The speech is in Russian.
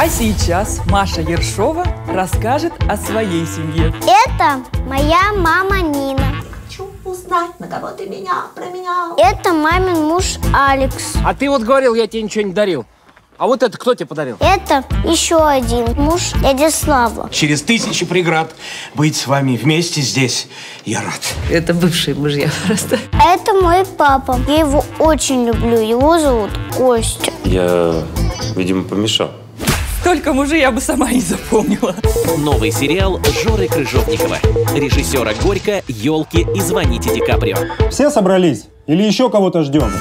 А сейчас Маша Ершова расскажет о своей семье. Это моя мама Нина. Хочу узнать, на кого ты меня променял. Это мамин муж Алекс. А ты вот говорил, я тебе ничего не дарил. А вот это кто тебе подарил? Это еще один муж дяди Слава. Через тысячи преград быть с вами вместе здесь я рад. Это бывшие мужья просто. Это мой папа. Я его очень люблю. Его зовут Костя. Я, видимо, помешал. Столько мужей я бы сама не запомнила. Новый сериал Жоры Крыжовникова. Режиссера Горько, Елки и Звоните Ди Каприо. Все собрались? Или еще кого-то ждем?